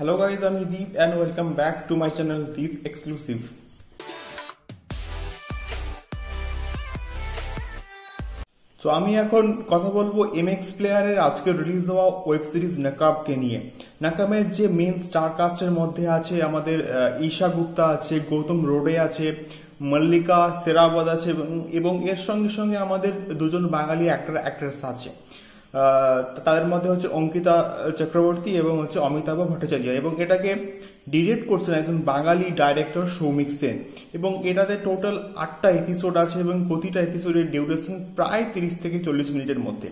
Hello guys, I'm Deep and welcome back to my channel Deep Exclusive. তো আমি এখন কথা বলব এমএক্স প্লেয়ারের আজকে রিলিজ হওয়া ওয়েব সিরিজ নাকাবকে নিয়ে নাকামের যে মেন স্টার কাস্টের মধ্যে আছে আমাদের ঈশা গুপ্তা আছে গৌতম রোডে আছে মল্লিকা সেরাবত আছে এবং- এর সঙ্গে সঙ্গে আমাদের দুজন বাঙালি অ্যাক্টর অ্যাক্ট্রেস আছে তাদের মধ্যে হচ্ছে অঙ্কিতা চক্রবর্তী এবং হচ্ছে অমিতাভ ভট্টাচার্য এবং এটাকে ডিরেক্ট করছেন একজন বাঙালি ডাইরেক্টর সৌমিক সেন এবং এটাতে টোটাল আটটা এপিসোড আছে এবং প্রতিটা এপিসোডের ডিউরেশন প্রায় তিরিশ থেকে চল্লিশ মিনিটের মধ্যে।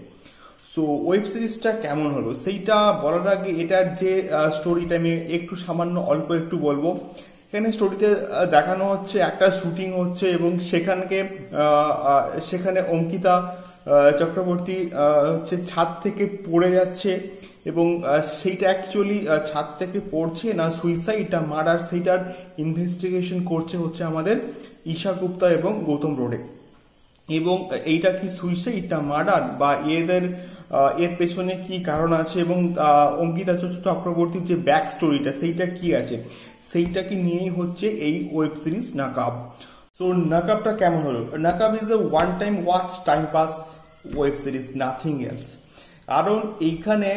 সো ওয়েব সিরিজটা কেমন হলো? সেইটা বলার আগে এটার যে স্টোরিটা আমি একটু সামান্য অল্প একটু বলব। এখানে স্টোরিতে দেখানো হচ্ছে একটা শুটিং হচ্ছে এবং সেখানকে সেখানে অঙ্কিতা চক্রবর্তী হচ্ছে ছাদ থেকে পড়ে যাচ্ছে এবং সেইটা অ্যাকচুয়ালি ছাদ থেকে পড়ছে না সুইসাইড না মার্ডার সেইটার ইনভেস্টিগেশন করছে হচ্ছে আমাদের ঈশা গুপ্তা এবং গৌতম রোডে। এবং এইটা কি সুইসাইড না মার্ডার বা এদের এর পেছনে কি কারণ আছে এবং অঙ্কিতা চক্রবর্তীর যে ব্যাক স্টোরিটা সেইটা কি আছে? সেইটাকে নিয়েই হচ্ছে এই ওয়েব সিরিজ নাকাব তো নাকাবটা কেমন হলো? Naqaab is a one time watch time pass web series nothing else কারণ এইখানে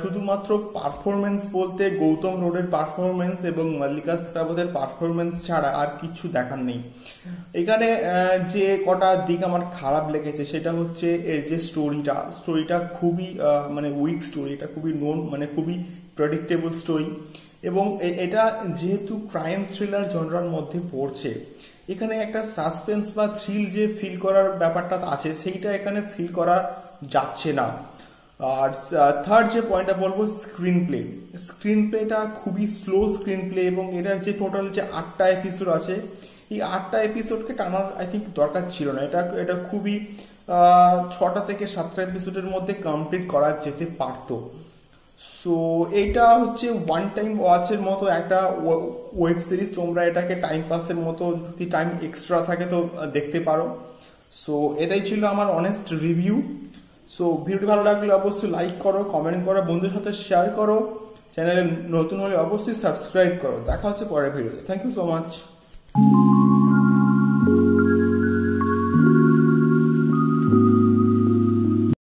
শুধুমাত্র পারফরমেন্স বলতে গৌতম রোডের পারফরমেন্স এবং মল্লিকা শেরাবতের পারফরমেন্স ছাড়া আর কিছু দেখার নেই। এখানে যে কটা দিক আমার খারাপ লেগেছে, সেটা হচ্ছে এর যে স্টোরিটা স্টোরিটা খুবই মানে উইক স্টোরি এটা খুবই নোন মানে খুবই প্রেডিক্টেবল স্টোরি এবং এটা যেহেতু ক্রাইম থ্রিলার জনরার মধ্যে পড়ছে এখানে একটা সাসপেন্স বা থ্রিল যে ফিল করার ব্যাপারটা আছে, সেইটা এখানে ফিল করা যাচ্ছে না। আর থার্ড যে পয়েন্টটা বলব স্ক্রিন প্লে স্ক্রিন প্লেটা খুবই স্লো স্ক্রিন প্লে এবং এটার যে টোটাল যে আটটা এপিসোড আছে, এই আটটা এপিসোডকে টানার আই থিঙ্ক দরকার ছিল না। এটা এটা খুবই ছটা থেকে সাতটা এপিসোডের মধ্যে কমপ্লিট করা যেতে পারতো। সো এটা হচ্ছে ওয়ান টাইম ওয়াচের মতো একটা ওয়েব সিরিজ তোমরা এটাকে টাইম পাসের মতো যদি টাইম এক্সট্রা থাকে তো দেখতে পারো। সো এটাই ছিল আমার অনেস্ট রিভিউ সো ভিডিওটি ভালো লাগলে অবশ্যই লাইক করো কমেন্ট করো বন্ধুর সাথে শেয়ার করো। চ্যানেলে নতুন হলে অবশ্যই সাবস্ক্রাইব করো। দেখা হচ্ছে পরের ভিডিওতে থ্যাংক ইউ সো মাচ